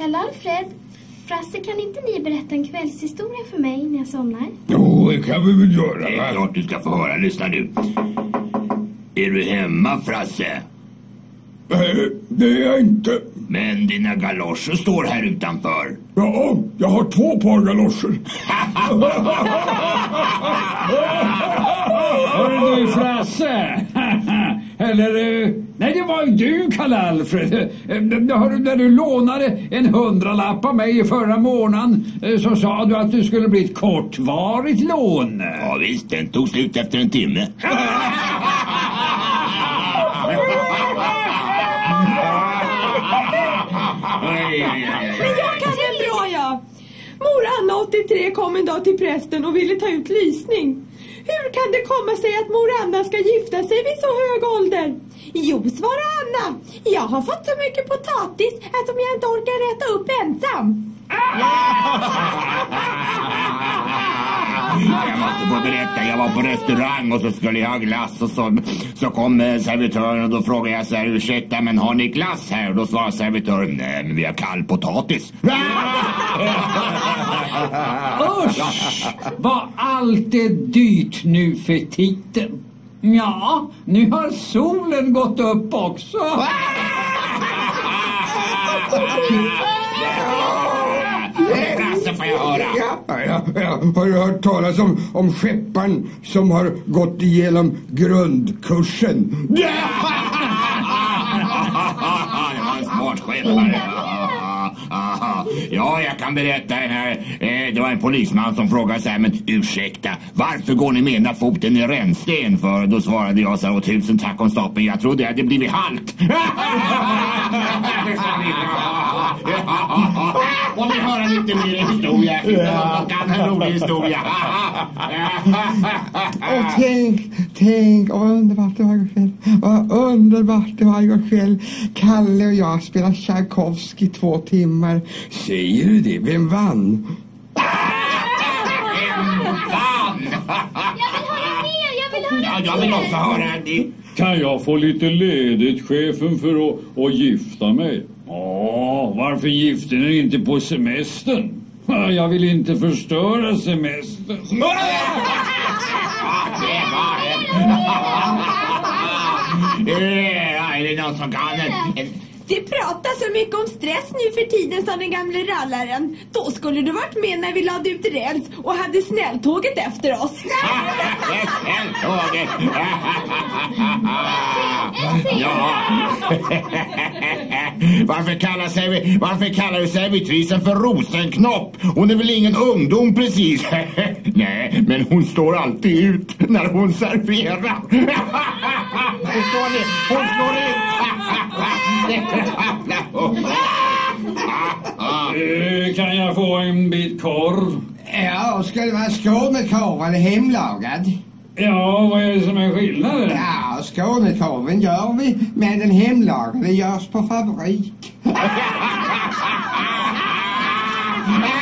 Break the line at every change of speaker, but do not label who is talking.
Karl-Alfred, Frasse, kan inte ni berätta en kvällshistoria för mig när jag somnar?
Jo, det kan vi väl göra.
Det är klart du ska få höra. Lyssna nu. Är du hemma, Frasse?
Nej, det är jag inte.
Men dina galoscher står här utanför.
Ja, jag har två par galoscher.
Hörru du Frasse! Eller, eh, nej det var ju du Karl-Alfred. Eh, när du lånade en hundralapp av mig förra månaden eh, så sa du att det skulle bli ett kortvarigt lån.
Ja visst, den tog slut efter en timme. Aj, aj, aj, aj.
Men jag kan det bra jag! Mor Anna 83 kom en dag till prästen och ville ta ut lysning. Hur kan det komma sig att mor Anna ska gifta sig vid så hög ålder? Jo, svarade Anna. Jag har fått så mycket potatis att som jag inte orkar äta upp ensam.
Jag måste få berätta, jag var på restaurang och så skulle jag ha glass och så, så kom eh, servitören och då frågade jag så här, ursäkta men har ni glass här? Och då svarade servitören, nej men vi har kall potatis.
Usch! Vad allt är dyrt nu för tiden. Ja, nu har solen gått upp också.
Har du hört talas om, om skepparen som har gått igenom grundkursen?
Det var en smart skeppare. Ja, jag kan berätta den här. Eh, Det var en polisman som frågade så här, men ursäkta, varför går ni med ena foten i rännsten för? Då svarade jag så här, "Åh, tusen tack konstapeln, jag trodde jag hade blivit halt. Och vi höra lite mer historia. Kan en rolig historia?
Och tänk, tänk, vad underbart det var igår kväll. Vad underbart det var igår kväll. Kalle och jag spelade Tchaikovsky två timmar.
Säger du det? Vem vann?
Fan!
Jag vill höra mer, jag vill höra
Ja, jag vill också höra det.
Kan jag få lite ledigt, chefen, för att, att gifta mig? Ja, varför gifter ni inte på semestern? Ja, Jag vill inte förstöra semestern.
Det. Eh, Är det någon som kan en...
Det pratas så mycket om stress nu för tiden som den gamle rallaren. Då skulle du varit med när vi lade ut räls och hade snälltåget efter oss.
Snälltåget! Ja. Varför kallar, servi, varför kallar du servitrisen för Rosenknopp? Hon är väl ingen ungdom precis? Nej, men hon står alltid ut när hon serverar förstår ni? Hon slår ut.
Eh, kan jag få en bit korv?
Ja, och skulle man skånekorv eller hemlagad?
Ja, vad är det som är skillnaden?
Ja, skånekorven gör vi, men den hemlagade görs på fabrik.